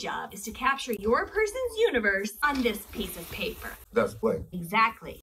job is to capture your person's universe on this piece of paper. That's blank. Exactly.